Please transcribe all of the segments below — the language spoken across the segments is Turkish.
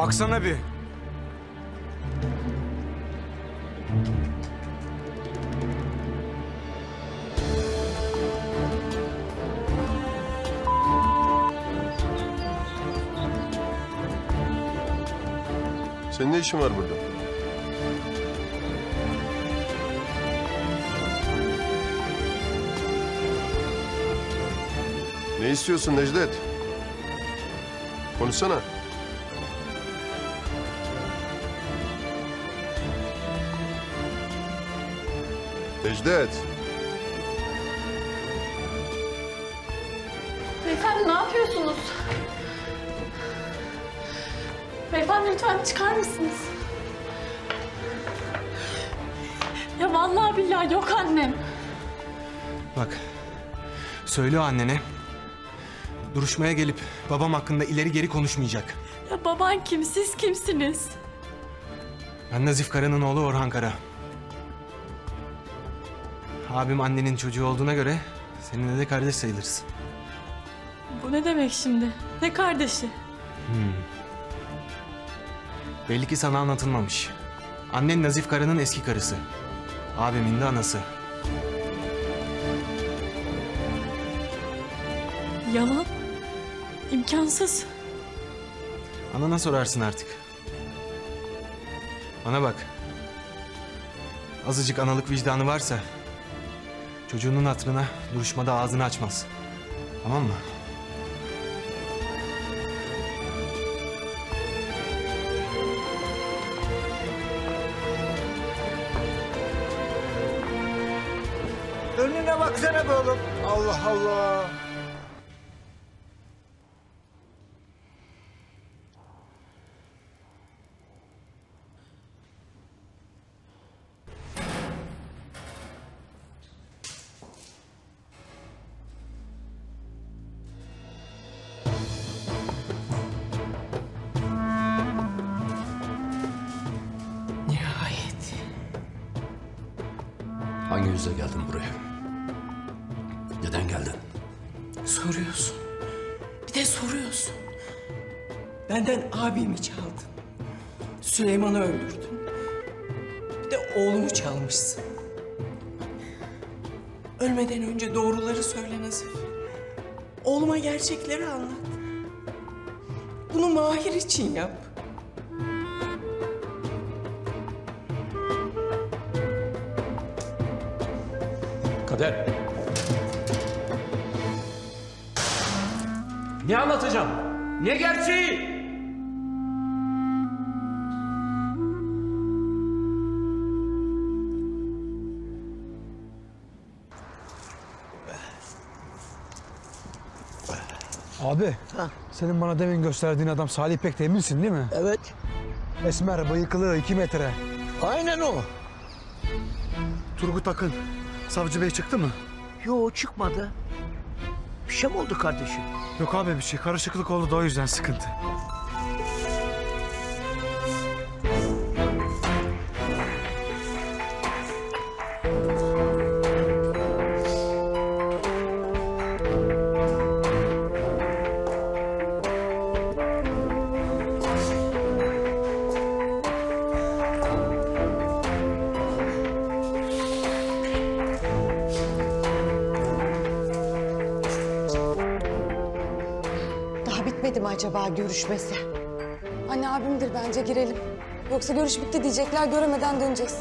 baksana bir. Senin ne işin var burada? Ne istiyorsun Necdet? Konuşsana. Necdet. Beyefendi ne yapıyorsunuz? Beyefendi lütfen çıkar mısınız? Ya vallahi billahi yok annem. Bak, söyle o annene. Duruşmaya gelip babam hakkında ileri geri konuşmayacak. Ya baban kim, siz kimsiniz? Ben Nazif Kara'nın oğlu Orhan Kara. Abim annenin çocuğu olduğuna göre seninle de kardeş sayılırız. Bu ne demek şimdi? Ne kardeşi? Belli ki sana anlatılmamış. Annen Nazif Kara'nın eski karısı. Abimin de anası. Yalan. İmkansız. Anana sorarsın artık. Bana bak. Azıcık analık vicdanı varsa... ...çocuğunun hatırına duruşmada ağzını açmaz. Tamam mı? Önüne baksana be oğlum. Allah Allah. Hangi yüzle geldin buraya? Neden geldin? Soruyorsun. Bir de soruyorsun. Benden abimi çaldın. Süleyman'ı öldürdün. Bir de oğlumu çalmışsın. Ölmeden önce doğruları söyle Nazif. Oğluma gerçekleri anlat. Bunu Mahir için yap. Kader. Ne anlatacağım? Ne gerçeği? Abi, senin bana demin gösterdiğin adam Salih Pek eminsin değil mi? Evet. Esmer, bıyıklı, iki metre. Aynen o. Turgut Akın, savcı bey çıktı mı? Yo çıkmadı. Bir şey mi oldu kardeşim? Yok abi bir şey, karışıklık oldu da o yüzden sıkıntı. Acaba görüşmesi? Anne abimdir bence girelim. Yoksa görüş bitti diyecekler göremeden döneceğiz.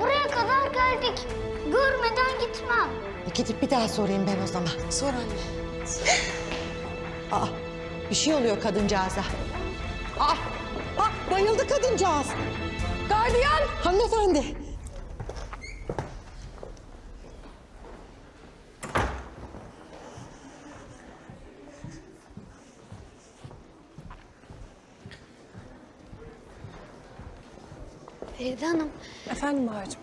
Buraya kadar geldik. Görmeden gitmem. E gidip bir daha sorayım ben o zaman. Sor anne. Aa bir şey oluyor kadıncağıza. Aa, bak bayıldı kadıncağız. Gardiyan. Hanımefendi. Feride Hanım, Efendim Bahar'cığım.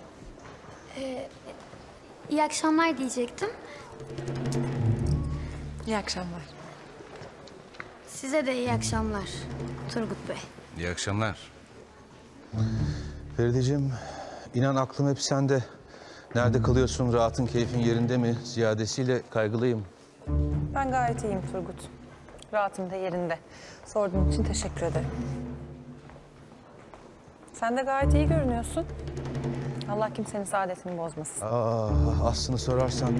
iyi akşamlar diyecektim. İyi akşamlar. Size de iyi akşamlar Turgut Bey. İyi akşamlar. Ferideciğim, inan aklım hep sende. Nerede kalıyorsun, rahatın, keyfin yerinde mi? Ziyadesiyle kaygılıyım. Ben gayet iyiyim Turgut. Rahatım da yerinde. Sorduğun için teşekkür ederim. Sen de gayet iyi görünüyorsun. Allah kimsenin saadetini bozmasın. Aa, aslını sorarsan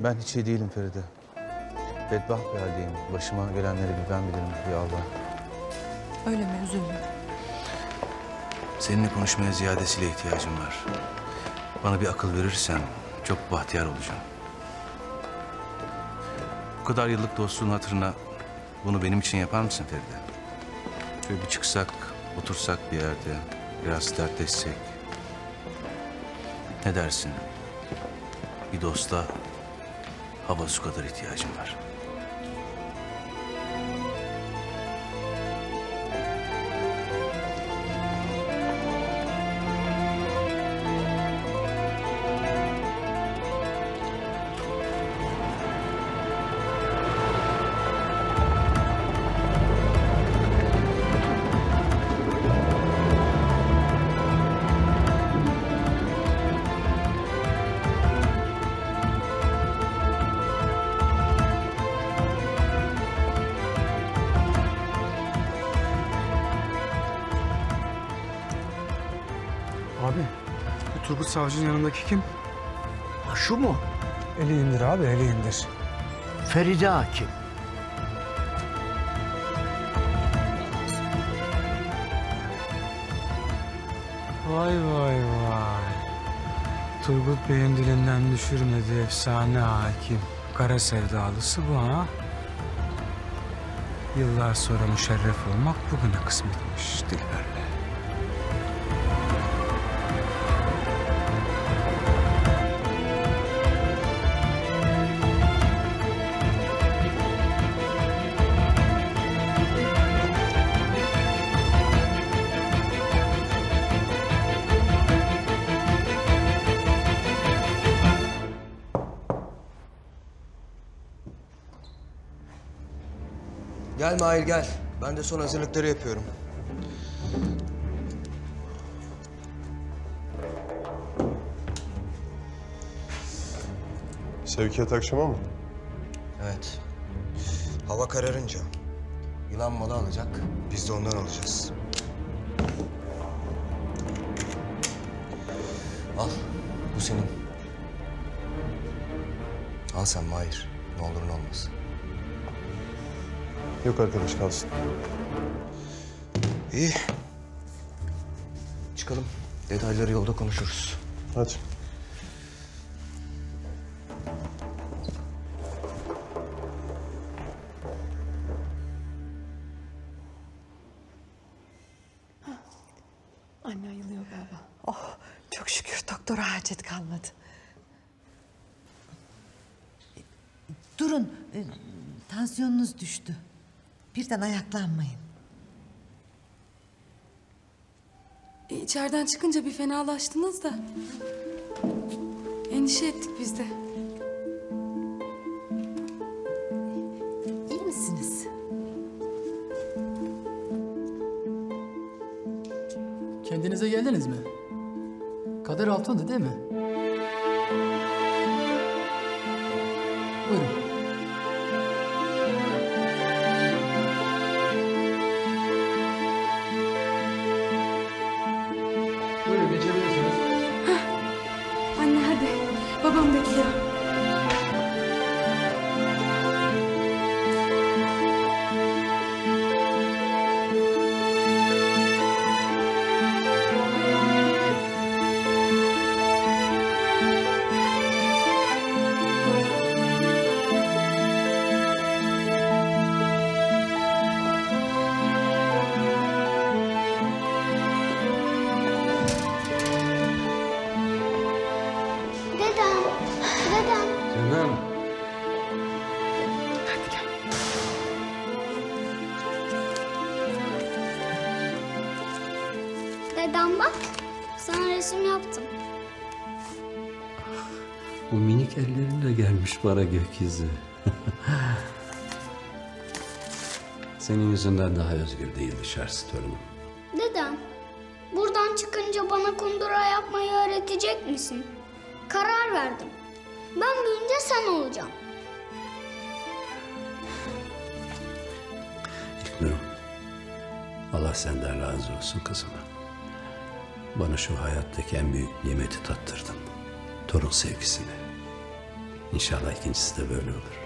ben hiç iyi değilim Feride. Bedbaht bir haldeyim. Başıma gelenleri bir ben bilirim bir Allah. Öyle mi? Üzülme. Seninle konuşmaya ziyadesiyle ihtiyacım var. Bana bir akıl verirsen çok bahtiyar olacağım. Bu kadar yıllık dostluğun hatırına bunu benim için yapar mısın Feride? Şöyle bir çıksak, otursak bir yerde, biraz dertleşsek. Ne dersin? Bir dosta hava su kadar ihtiyacım var. Savcı'nın yanındaki kim? Ha şu mu? Eli indir abi eli indir. Feride Hakim. Vay vay vay. Turgut Bey'in dilinden düşürmediği efsane hakim. Kara sevdalısı bu ha. Yıllar sonra müşerref olmak bugüne kısmetmiş Dilber'le. Mahir gel. Ben de son hazırlıkları yapıyorum. Sevkiyat akşama mı? Evet. Hava kararınca yılan malı alacak. Biz de ondan alacağız. Al. Bu senin. Al sen Mahir. Ne olur ne olmaz. Yok arkadaş kalsın. İyi. Çıkalım. Detayları yolda konuşuruz. Hadi. Anne ayılıyor galiba. Oh çok şükür doktora hacet kalmadı. Durun, e, tansiyonunuz düştü. Birden ayaklanmayın. E, İçeriden çıkınca bir fenalaştınız da. Endişe ettik biz de. İyi misiniz? Kendinize geldiniz mi? Kader Altun'du değil mi? Bak, sana resim yaptım. Bu minik ellerinle gelmiş bana gökyüzü. Senin yüzünden daha özgür değil dışarısı torunum. Dedem, buradan çıkınca bana kundura yapmayı öğretecek misin? Karar verdim. Ben büyüyünce sen olacağım. Nurum, Allah senden razı olsun kızım. Bana şu hayattaki en büyük nimeti tattırdın. Torun sevgisini. İnşallah ikincisi de böyle olur.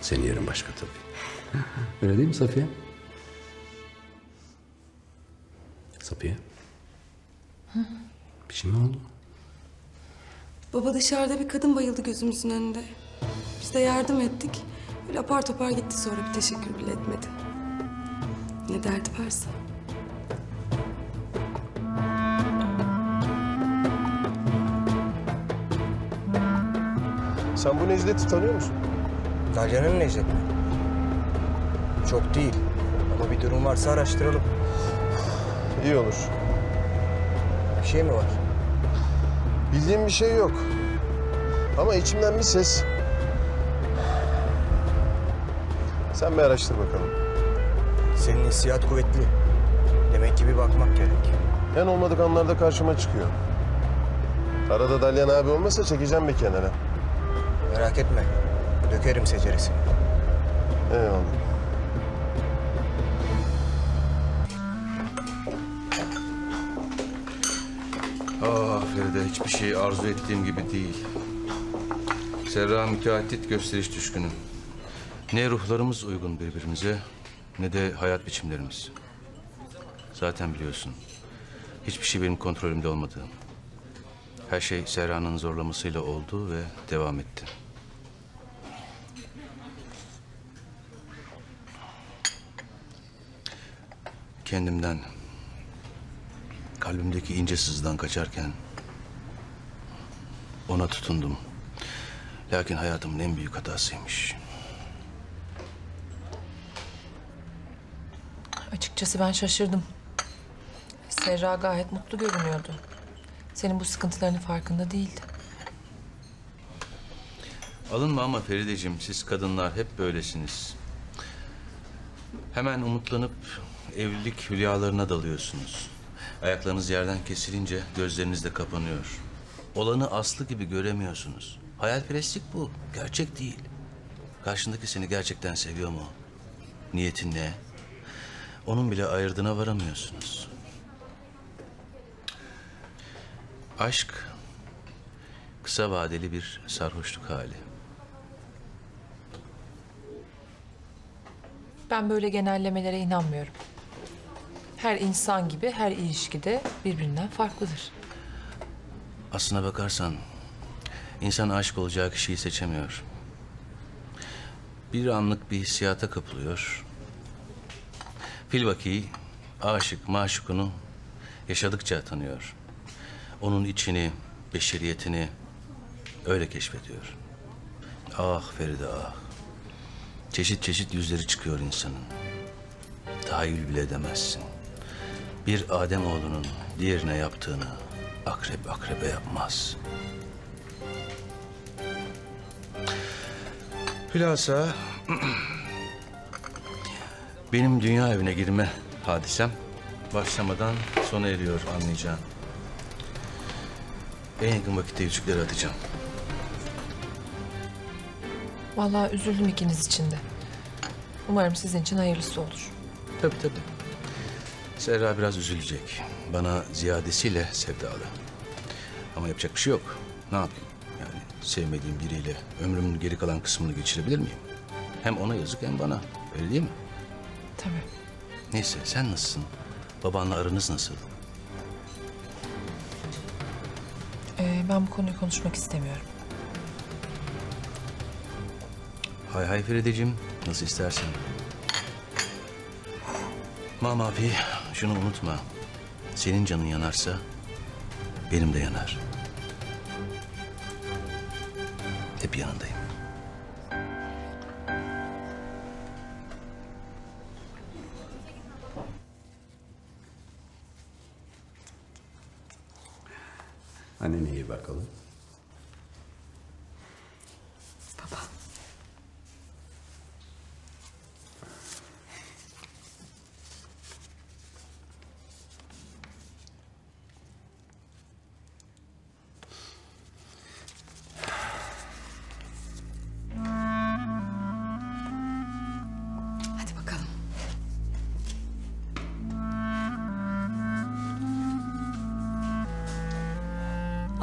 Senin yerin başka tabii. Öyle değil mi Safiye? Safiye? Bir şey mi oldu? Baba dışarıda bir kadın bayıldı gözümüzün önünde. Biz de yardım ettik. Böyle apar topar gitti sonra bir teşekkür bile etmedi. Ne derdi varsa. Sen bu Necdet'i tanıyor musun? Dalyan'ın Necdet mi? Çok değil. Ama bir durum varsa araştıralım. İyi olur. Bir şey mi var? Bildiğim bir şey yok. Ama içimden bir ses. Sen bir araştır bakalım. Senin hissiyat kuvvetli. Demek ki bir bakmak gerek. En olmadık anlarda karşıma çıkıyor. Arada Dalyan abi olmasa çekeceğim bir kenara. Merak etme. Dökerim seceresini. Eyvallah. Ah Feride hiçbir şey arzu ettiğim gibi değil. Serra müteaddit gösteriş düşkünü. Ne ruhlarımız uygun birbirimize ne de hayat biçimlerimiz. Zaten biliyorsun. Hiçbir şey benim kontrolümde olmadı. Her şey Serra'nın zorlamasıyla oldu ve devam etti. Kendimden, kalbimdeki ince sızdan kaçarken ona tutundum. Lakin hayatımın en büyük hatasıymış. Açıkçası ben şaşırdım. Serra gayet mutlu görünüyordu. Senin bu sıkıntılarının farkında değildi. Alınma ama Ferideciğim siz kadınlar hep böylesiniz. Hemen umutlanıp evlilik hülyalarına dalıyorsunuz. Ayaklarınız yerden kesilince gözleriniz de kapanıyor. Olanı aslı gibi göremiyorsunuz. Hayalperestlik bu. Gerçek değil. Karşındaki seni gerçekten seviyor mu? Niyetin ne? Onun bile ayırdığına varamıyorsunuz. Aşk kısa vadeli bir sarhoşluk hali. Ben böyle genellemelere inanmıyorum. Her insan gibi her ilişkide birbirinden farklıdır. Aslına bakarsan insan aşık olacağı kişiyi seçemiyor. Bir anlık bir hissiyata kapılıyor. Filvaki aşık maşukunu yaşadıkça tanıyor. Onun içini, beşeriyetini öyle keşfediyor. Ah Feride ah. Çeşit çeşit yüzleri çıkıyor insanın. Tahayyül bile edemezsin. Bir Adem oğlunun diğerine yaptığını akrep akrebe yapmaz. Hülasa benim dünya evine girme hadisem başlamadan sona eriyor anlayacağın. En yakın vakitte yüzükleri atacağım. Vallahi üzüldüm ikiniz için de. Umarım sizin için hayırlısı olur. Tabii tabii. Serra biraz üzülecek. Bana ziyadesiyle sevdalı. Ama yapacak bir şey yok. Ne yapayım? Yani sevmediğim biriyle ömrümün geri kalan kısmını geçirebilir miyim? Hem ona yazık hem bana. Öyle değil mi? Tabii. Neyse sen nasılsın? Babanla aranız nasıl? Ee, ben bu konuyu konuşmak istemiyorum. Hay hay Ferideciğim. Nasıl istersen. Mamafi şunu unutma. Senin canın yanarsa benim de yanar. Hep yanındayım. Annene iyi bakalım.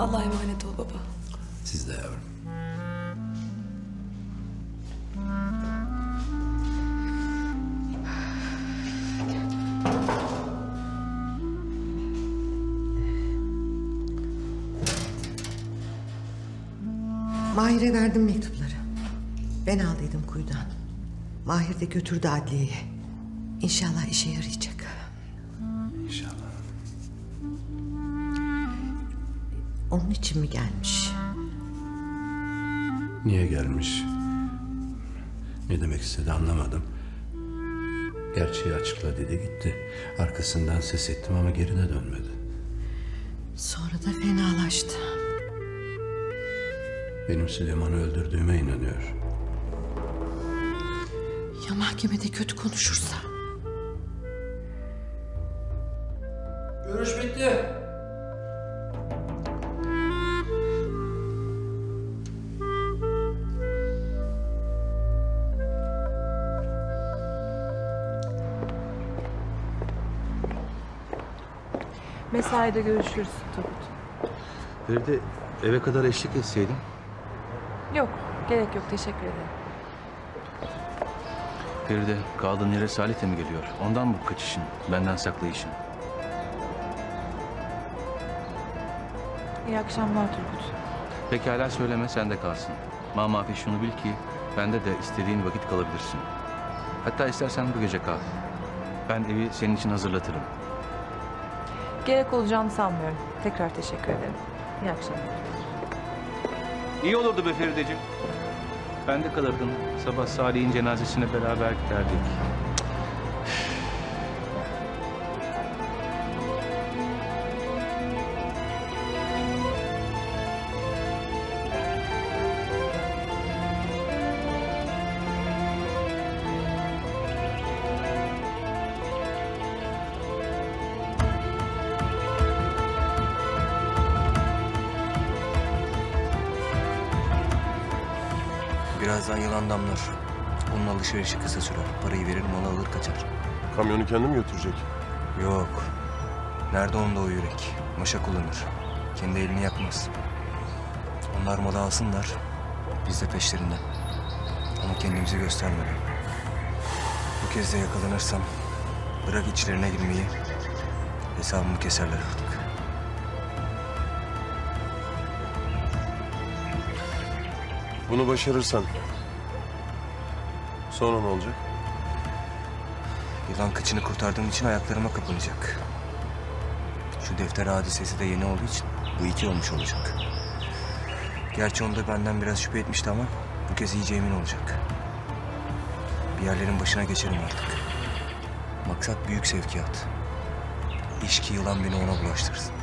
Allah'a emanet ol baba. Siz de yavrum. Mahir'e verdim mektupları. Ben aldıydım kuyudan. Mahir de götürdü adliyeye. İnşallah işe yarayacak. Onun için mi gelmiş? Niye gelmiş? Ne demek istedi anlamadım. Gerçeği açıkla dedi gitti. Arkasından ses ettim ama gerine dönmedi. Sonra da fenalaştı. Benim Süleyman'ı öldürdüğüme inanıyor. Ya mahkemede kötü konuşursa? Mesaide görüşürüz Turgut. Feride eve kadar eşlik etseydin. Yok, gerek yok. Teşekkür ederim. Feride kaldığın yere Salih de mi geliyor? Ondan mı kaçışın? Benden saklayışın? İyi akşamlar Turgut. Pekala söyleme sen de kalsın. Mamafi şunu bil ki bende de istediğin vakit kalabilirsin. Hatta istersen bu gece kal. Ben evi senin için hazırlatırım. Gerek olacağını sanmıyorum. Tekrar teşekkür ederim. İyi akşamlar. İyi olurdu be Ferideciğim. Ben de kalırdım. Sabah Salih'in cenazesine beraber giderdik. Alışverişi kısa sürer. Parayı verir, malı alır kaçar. Kamyonu kendim götürecek. Yok. Nerede onda o yürek? Maşa kullanır. Kendi elini yakmaz. Onlar malı alsınlar. Biz de peşlerinden. Ama kendimizi göstermeden. Bu kez de yakalanırsam bırak içlerine girmeyi. Hesabımı keserler artık. Bunu başarırsan sonra ne olacak? Yılan kıçını kurtardığım için ayaklarıma kapanacak. Şu defter hadisesi de yeni olduğu için bu iki olmuş olacak. Gerçi onda benden biraz şüphe etmişti ama bu kez iyice emin olacak. Bir yerlerin başına geçerim artık. Maksat büyük sevkiyat. İş ki yılan beni ona bulaştırsın.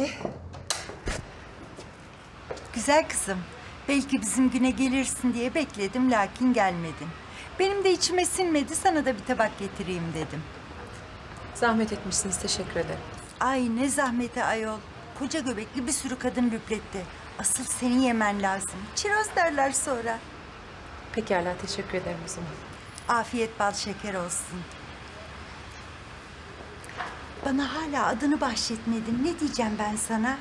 Salih. Güzel kızım. Belki bizim güne gelirsin diye bekledim lakin gelmedin. Benim de içime sinmedi sana da bir tabak getireyim dedim. Zahmet etmişsiniz. Teşekkür ederim. Ay ne zahmeti ayol. Koca göbekli bir sürü kadın lüpletti. Asıl senin yemen lazım. Çiroz derler sonra. Pekala. Teşekkür ederim o zaman. Afiyet bal şeker olsun. Bana hala adını bahşetmedin. Ne diyeceğim ben sana?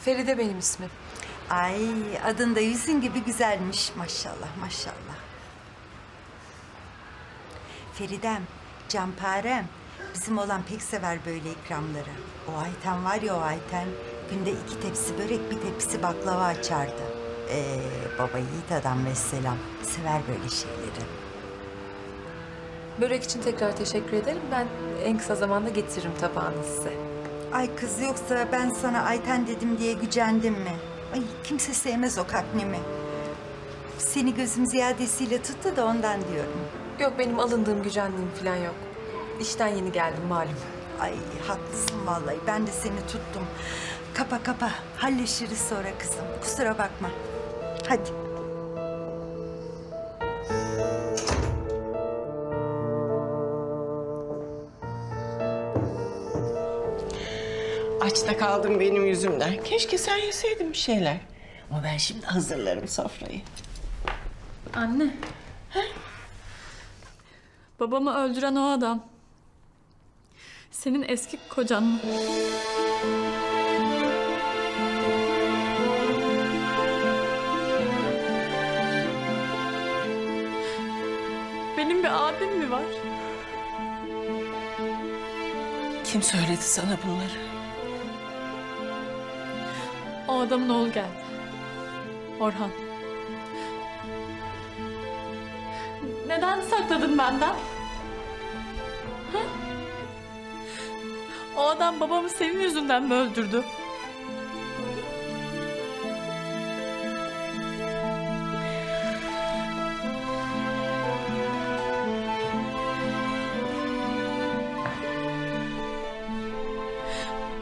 Feride benim ismim. Ay adın da yüzün gibi güzelmiş maşallah maşallah. Feridem, Canparem. Bizim olan pek sever böyle ikramları. O Ayten var ya o Ayten. Günde iki tepsi börek bir tepsi baklava açardı. Ee, baba yiğit adam vesselam. Sever böyle şeyleri. Börek için tekrar teşekkür ederim. Ben en kısa zamanda getiririm tabağını size. Ay kız yoksa ben sana Ayten dedim diye gücendim mi? Ay kimse sevmez o kaknemi. Seni gözüm ziyadesiyle tuttu da ondan diyorum. Yok benim alındığım, gücendiğim falan yok. İşten yeni geldim malum. Ay haklısın vallahi. Ben de seni tuttum. Kapa kapa. Halleşiriz sonra kızım. Kusura bakma. Hadi. Açta kaldım benim yüzümden. Keşke sen yeseydin bir şeyler. Ama ben şimdi hazırlarım sofrayı. Anne. Babamı öldüren o adam. Senin eski kocan mı? Benim bir abim mi var? Kim söyledi sana bunları? O adamın oğlu geldi. Orhan. Neden sakladın benden? Ha? O adam babamı senin yüzünden mi öldürdü?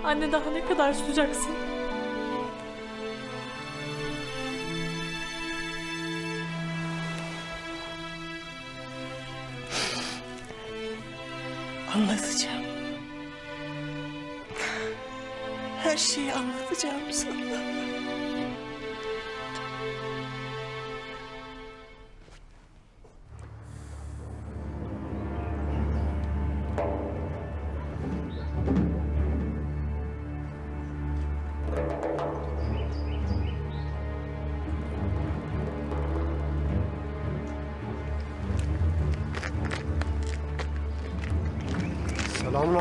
Anne daha ne kadar susacaksın? Anlatacağım. Her şeyi anlatacağım sana.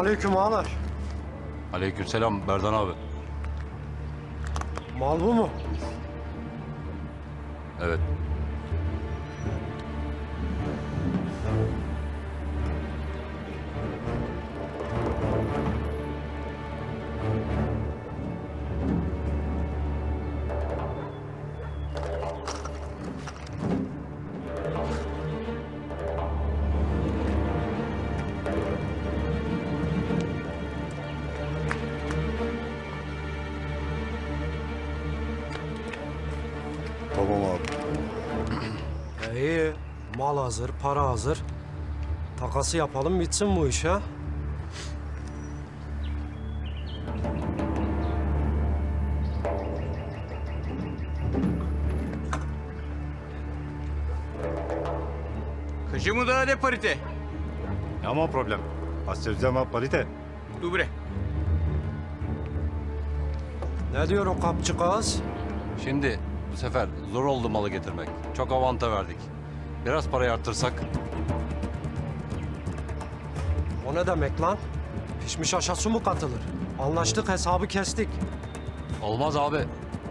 Selamun aleyküm ağalar. Aleykümselam Berdan abi. Mal bu mu? Evet. hazır, para hazır. Takası yapalım bitsin bu iş ha. Кажи да даде парите. Няма проблем. Аз ще взема парите. Добре. Ne diyor o kapçı kız? Şimdi bu sefer zor oldu malı getirmek. Çok avanta verdik. Biraz parayı arttırsak. O ne demek lan? Pişmiş aşa su mu katılır? Anlaştık hesabı kestik. Olmaz abi.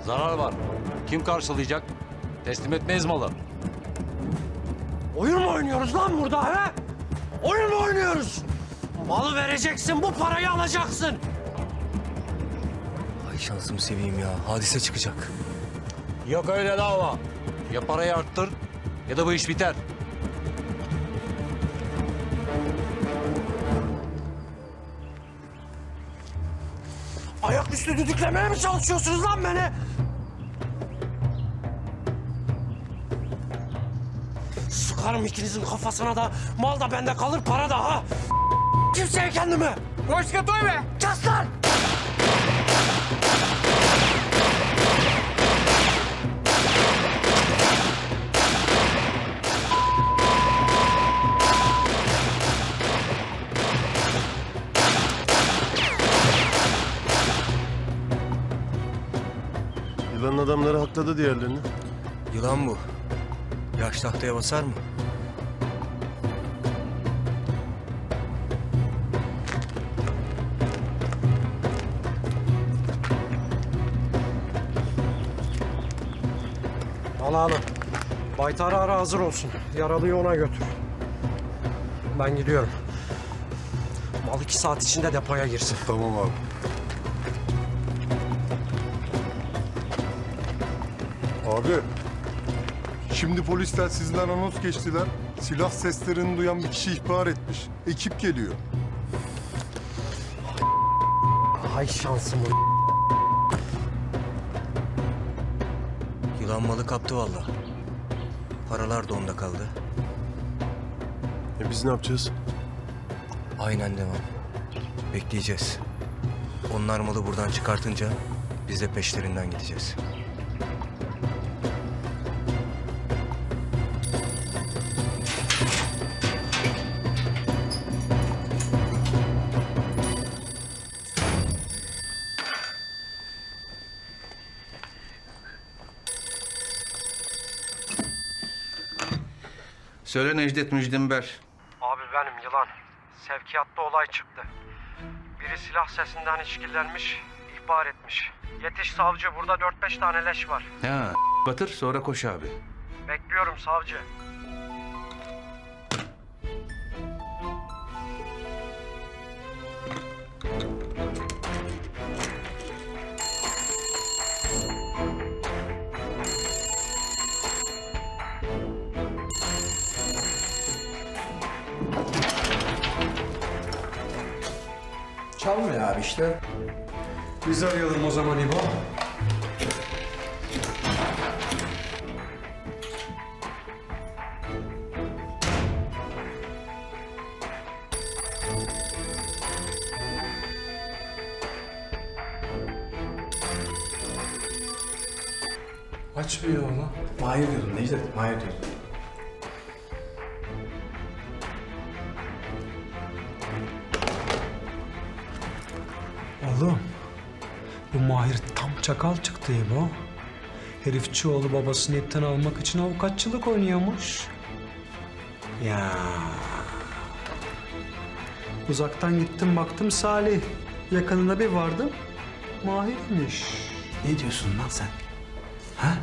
Zarar var. Kim karşılayacak? Teslim etmeyiz malı. Oyun mu oynuyoruz lan burada he? Oyun mu oynuyoruz? Malı vereceksin, bu parayı alacaksın. Ay şansımı seveyim ya. Hadise çıkacak. Yok öyle dava. Ya parayı arttır ya da bu iş biter. Ayaküstü düdüklemeye mi çalışıyorsunuz lan beni? Sıkarım ikinizin kafasına da, mal da bende kalır, para da ha! Kimseye kendimi! Boşka doyma! Kes lan! Yılanın adamları hakladı diğerlerini. Yılan bu. Yaş tahtaya basar mı? Al alın. Baytarı ara hazır olsun. Yaralıyı ona götür. Ben gidiyorum. Mal iki saat içinde depoya girsin. Tamam abi. Abi, şimdi polisler sizden anons geçtiler. Silah seslerini duyan bir kişi ihbar etmiş. Ekip geliyor. Hay şansım Yılan malı kaptı vallahi. Paralar da onda kaldı. E biz ne yapacağız? Aynen devam. Bekleyeceğiz. Onlar malı buradan çıkartınca biz de peşlerinden gideceğiz. Söyle Necdet Müjdimber. Abi benim yılan. Sevkiyatta olay çıktı. Biri silah sesinden işkillenmiş, ihbar etmiş. Yetiş savcı burada 4-5 tane leş var. Ha, batır sonra koş abi. Bekliyorum savcı. Abi işte. Biz arayalım o zaman İbo. Açmıyor oğlum. Mahir diyordum Necdet, Mahir diyordum. Çakal çıktı İbo. Herifçi oğlu babasını ipten almak için avukatçılık oynuyormuş. Ya. Uzaktan gittim baktım Salih. Yakınına bir vardım. Mahir'miş. Ne diyorsun lan sen? Ha?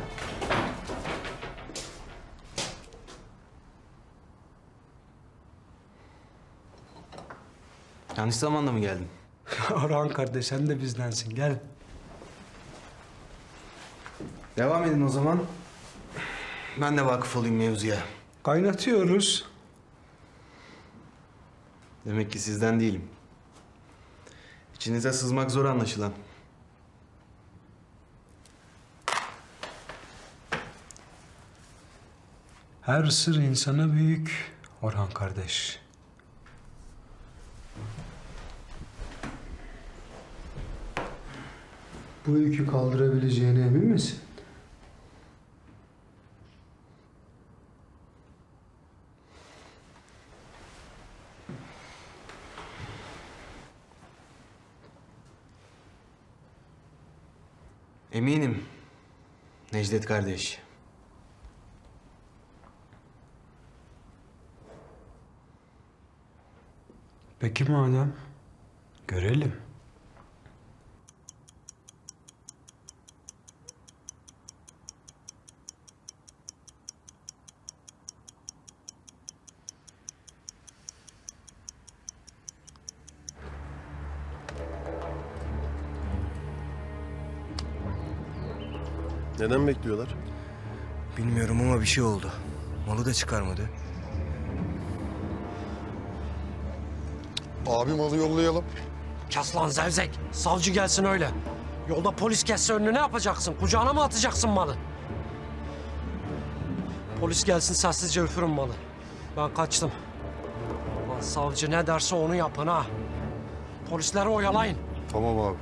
Yanlış zamanda mı geldin? Orhan kardeş sen de bizdensin gel. Devam edin o zaman. Ben de vakıf olayım mevzuya. Kaynatıyoruz. Demek ki sizden değilim. İçinize sızmak zor anlaşılan. Her sır insana büyük Orhan kardeş. Bu yükü kaldırabileceğine emin misin? Eminim. Necdet kardeş. Peki madem. Görelim. Neden bekliyorlar? Bilmiyorum ama bir şey oldu. Malı da çıkarmadı. Abi malı yollayalım. Kes lan zevzek. Savcı gelsin öyle. Yolda polis kesse önüne ne yapacaksın? Kucağına mı atacaksın malı? Polis gelsin sessizce üfürün malı. Ben kaçtım. Lan savcı ne derse onu yapın ha. Polisleri oyalayın. Tamam abi.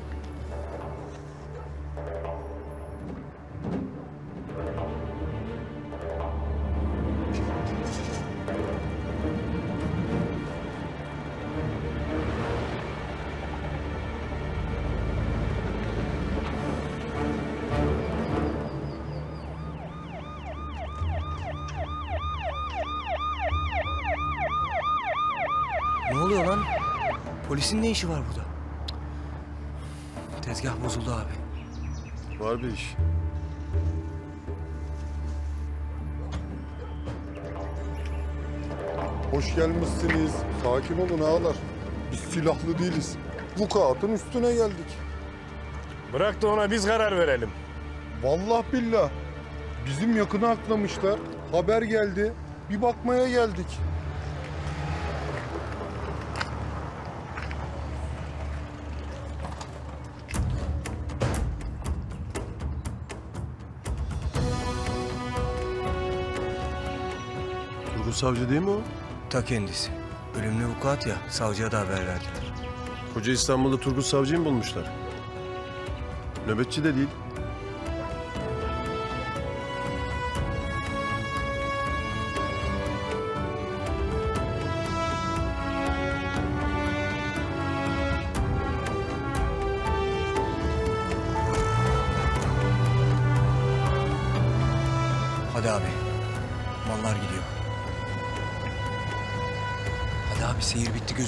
Polisin ne işi var burada? Tezgah bozuldu abi. Var bir iş. Hoş gelmişsiniz. Sakin olun ağalar. Biz silahlı değiliz. Bu kağıtın üstüne geldik. Bırak da ona biz karar verelim. Vallahi billah. Bizim yakını aklamışlar. Haber geldi. Bir bakmaya geldik. Savcı değil mi o? Ta kendisi. Ölümlü vukuat ya, savcıya da haber verdiler. Koca İstanbul'da Turgut Savcı'yı mı bulmuşlar? Nöbetçi de değil.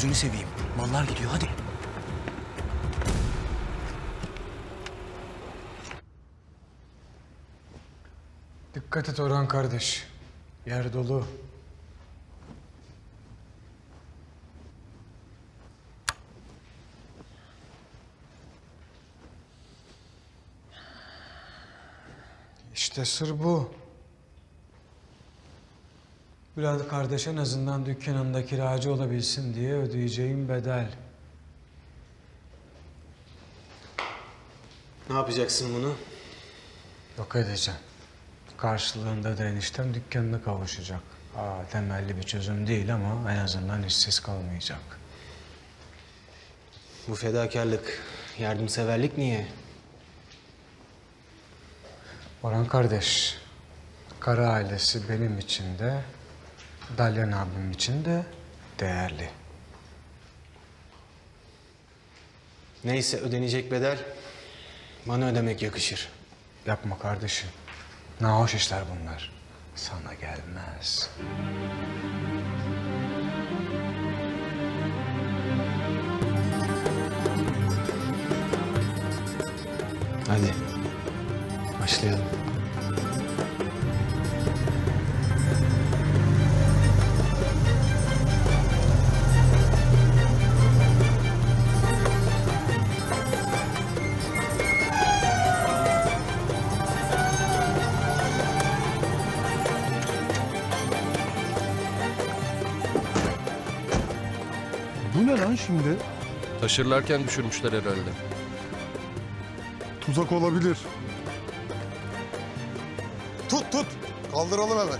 Gözünü seveyim. Mallar gidiyor hadi. Dikkat et Orhan kardeş. Yer dolu. İşte sır bu. Bülent kardeş en azından dükkanında kiracı olabilsin diye ödeyeceğim bedel. Ne yapacaksın bunu? Yok edeceğim. Karşılığında da eniştem dükkanına kavuşacak. Aa, temelli bir çözüm değil ama en azından işsiz kalmayacak. Bu fedakarlık, yardımseverlik niye? Orhan kardeş, Kara ailesi benim için de, Dalyan abim için de değerli. Neyse ödenecek bedel bana ödemek yakışır. Yapma kardeşim. Nahoş işler bunlar. Sana gelmez. Hadi başlayalım. Taşırlarken düşürmüşler herhalde. Tuzak olabilir. Tut tut. Kaldıralım hemen.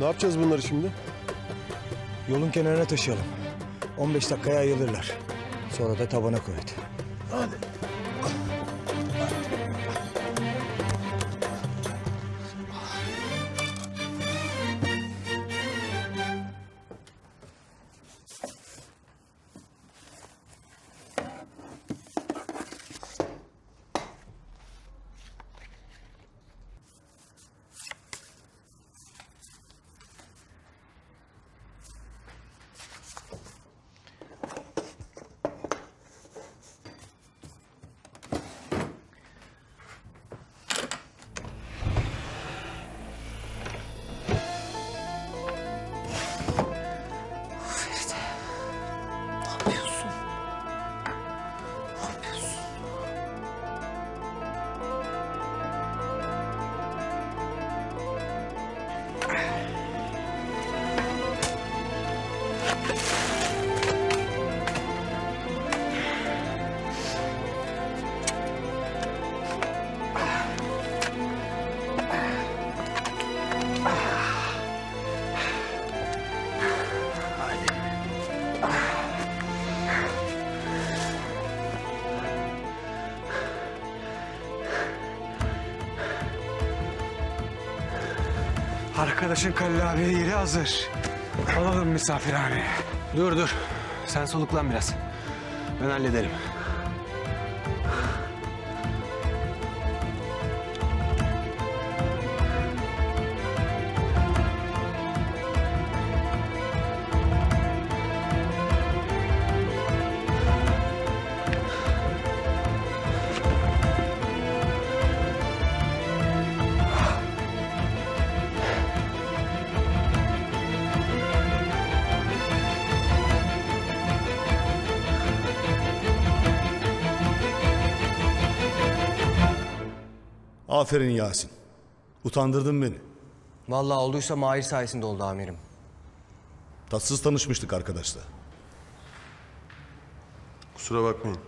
Ne yapacağız bunları şimdi? Yolun kenarına taşıyalım. 15 dakikaya ayılırlar. Sonra da tabana kuvvet. Hadi. Arkadaşın abiye yeri hazır. Alalım misafirhaneye. Dur dur. Sen soluklan biraz. Ben hallederim. Aferin Yasin. Utandırdın beni. Vallahi olduysa Mahir sayesinde oldu amirim. Tatsız tanışmıştık arkadaşlar. Kusura bakmayın.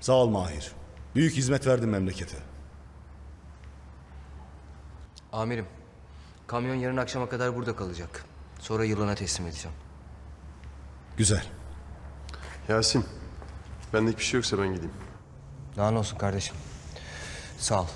Sağ ol Mahir. Büyük hizmet verdin memlekete. Amirim, kamyon yarın akşama kadar burada kalacak. Sonra yılana teslim edeceğim. Güzel. Yasin, benlik bir şey yoksa ben gideyim. Daha ne olsun kardeşim. Sağ ol.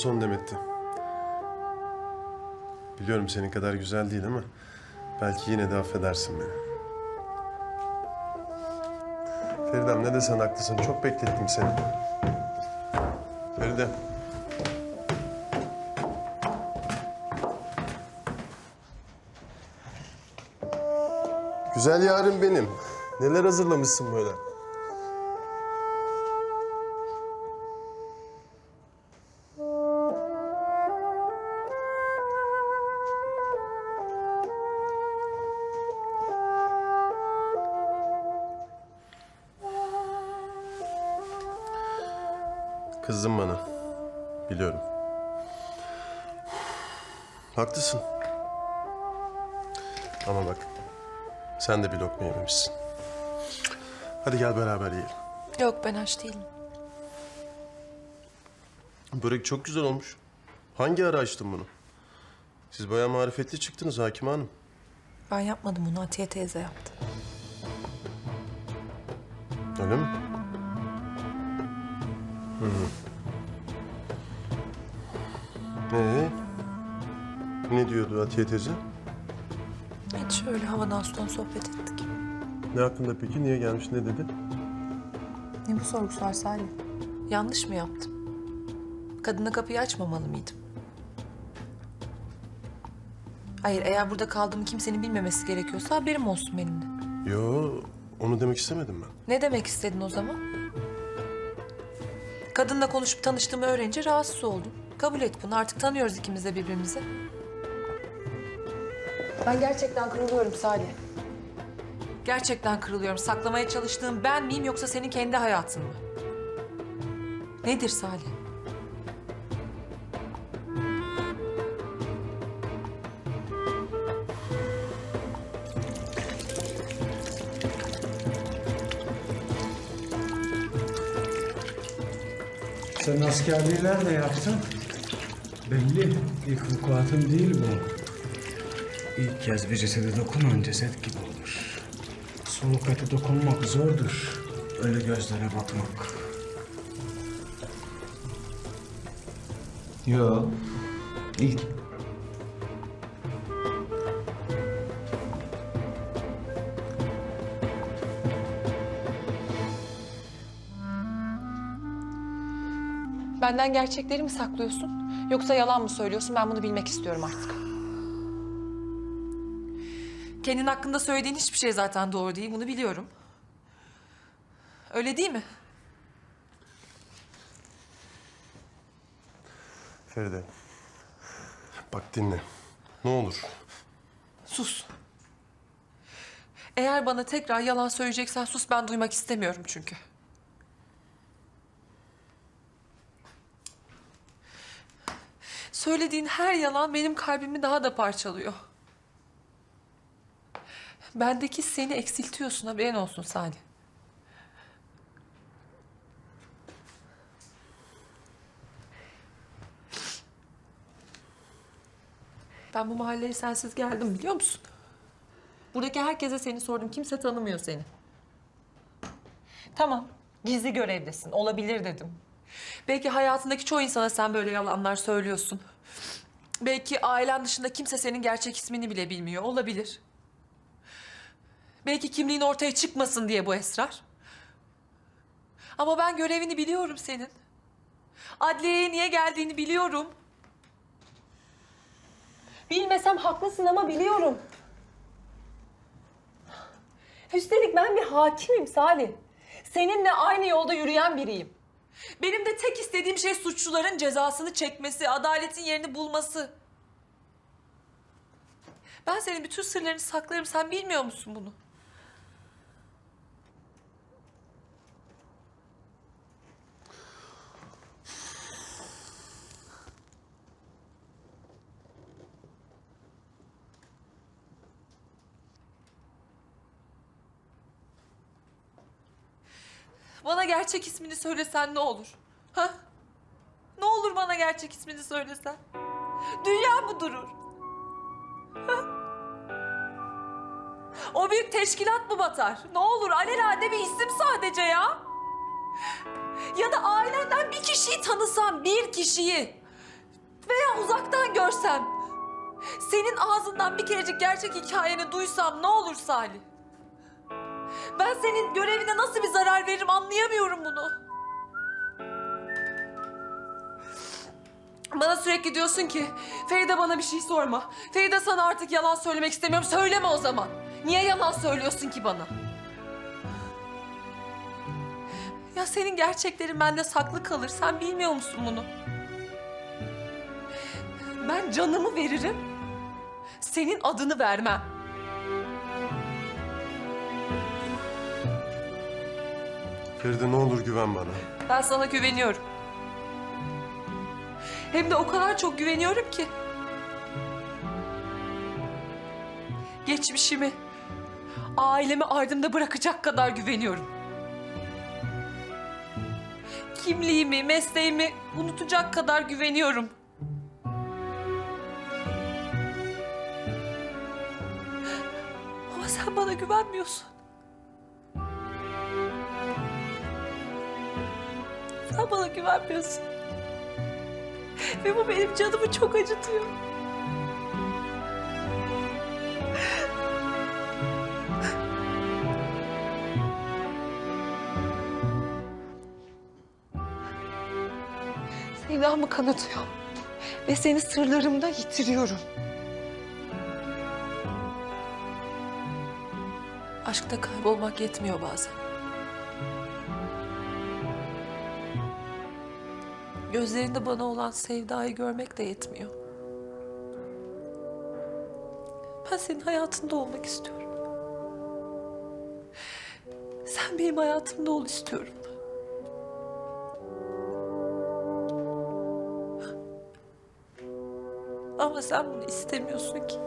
Son demetti. Biliyorum senin kadar güzel değil ama belki yine de affedersin beni. Feridem ne desen haklısın. Çok beklettim seni. Feride. Güzel yarım benim. Neler hazırlamışsın böyle? Haklısın. Ama bak. Sen de bir lokma yememişsin. Hadi gel beraber yiyelim. Yok ben aç değilim. Börek çok güzel olmuş. Hangi ara açtın bunu? Siz bayağı marifetli çıktınız Hakime Hanım. Ben yapmadım bunu Atiye teyze yaptı. Öyle mi? Hı hı. Ee, ne diyordu Atiye teyze? Hiç öyle havadan sudan sohbet ettik. Ne hakkında peki? Niye gelmiş? Ne dedi? Ne bu sorgusu Salih? Yanlış mı yaptım? Kadına kapıyı açmamalı mıydım? Hayır eğer burada kaldığımı kimsenin bilmemesi gerekiyorsa haberim olsun benim de. Yo, onu demek istemedim ben. Ne demek istedin o zaman? Kadınla konuşup tanıştığımı öğrenince rahatsız oldum. Kabul et bunu artık tanıyoruz ikimiz de birbirimizi. Ben gerçekten kırılıyorum Salih. Gerçekten kırılıyorum. Saklamaya çalıştığım ben miyim yoksa senin kendi hayatın mı? Nedir Salih? Sen askerliği nerede yaptın? Belli. İlk vukuatın değil bu. İlk kez bir cesede dokunan ceset gibi olur. Soğuk ete dokunmak zordur. Ölü gözlere bakmak. Yo. İlk. Benden gerçekleri mi saklıyorsun? Yoksa yalan mı söylüyorsun? Ben bunu bilmek istiyorum artık. Kendin hakkında söylediğin hiçbir şey zaten doğru değil. Bunu biliyorum. Öyle değil mi? Feride. Bak dinle. Ne olur. Sus. Eğer bana tekrar yalan söyleyeceksen sus. Ben duymak istemiyorum çünkü. Söylediğin her yalan benim kalbimi daha da parçalıyor. Bendeki seni eksiltiyorsun haberin olsun Salih. Ben bu mahalleye sensiz geldim biliyor musun? Buradaki herkese seni sordum. Kimse tanımıyor seni. Tamam. Gizli görevdesin. Olabilir dedim. Belki hayatındaki çoğu insana sen böyle yalanlar söylüyorsun. Belki ailen dışında kimse senin gerçek ismini bile bilmiyor. Olabilir. Belki kimliğin ortaya çıkmasın diye bu esrar. Ama ben görevini biliyorum senin. Adliyeye niye geldiğini biliyorum. Bilmesem haklısın ama biliyorum. Üstelik ben bir hakimim Salih. Seninle aynı yolda yürüyen biriyim. Benim de tek istediğim şey suçluların cezasını çekmesi, adaletin yerini bulması. Ben senin bütün sırlarını saklarım. Sen bilmiyor musun bunu? Bana gerçek ismini söylesen ne olur? Ha? Ne olur bana gerçek ismini söylesen. Dünya mı durur? Ha? O büyük teşkilat mı batar? Ne olur alelade bir isim sadece ya. Ya da ailenden bir kişiyi tanısam, bir kişiyi. Veya uzaktan görsem. Senin ağzından bir kerecik gerçek hikayeni duysam ne olur Salih? Ben senin görevine nasıl bir zarar veririm anlayamıyorum bunu. Bana sürekli diyorsun ki Feride bana bir şey sorma. Feride sana artık yalan söylemek istemiyorum. Söyleme o zaman. Niye yalan söylüyorsun ki bana? Ya senin gerçeklerin bende saklı kalır. Sen bilmiyor musun bunu? Ben canımı veririm. Senin adını vermem. Feride ne olur güven bana. Ben sana güveniyorum. Hem de o kadar çok güveniyorum ki. Geçmişimi, ailemi ardımda bırakacak kadar güveniyorum. Kimliğimi, mesleğimi unutacak kadar güveniyorum. Ama sen bana güvenmiyorsun. Sen bana güvenmiyorsun. Ve bu benim canımı çok acıtıyor. Sevdamı kanatıyor. Ve seni sırlarımda yitiriyorum. Aşkta kaybolmak yetmiyor bazen. Gözlerinde bana olan sevdayı görmek de yetmiyor. Ben senin hayatında olmak istiyorum. Sen benim hayatımda ol istiyorum. Ama sen bunu istemiyorsun ki.